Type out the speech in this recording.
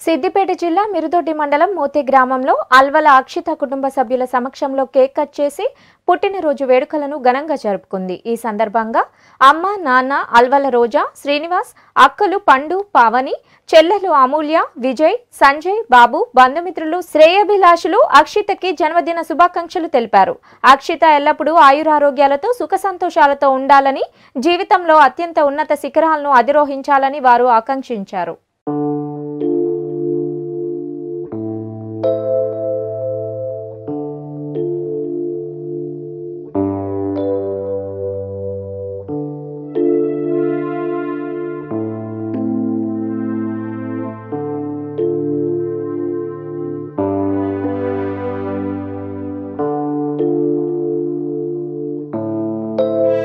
సిద్దిపేట జిల్లా మిరుదొడ్డి మండలం మోతే గ్రామంలో అల్వల అక్షిత కుటుంబ సభ్యుల సమక్షంలో కేక్ కట్ చేసి పుట్టినరోజు వేడుకలను ఘనంగా జరుపుకుంది. ఈ సందర్భంగా అమ్మ నాన్న అల్వల రోజా శ్రీనివాస్ అక్కలు పండు పావని చెల్లెలు అమూల్య విజయ్ సంజయ్ బాబు బంధుమిత్రులు శ్రేయభిలాషులు అక్షితకి జన్మదిన శుభాకాంక్షలు తెలిపారు. అక్షిత ఎల్లప్పుడూ ఆయురారోగ్యాలతో సుఖ సంతోషాలతో ఉండాలని జీవితంలో అత్యంత ఉన్నత శిఖరాలను అధిరోహించాలని వారు ఆకాంక్షించారు. Música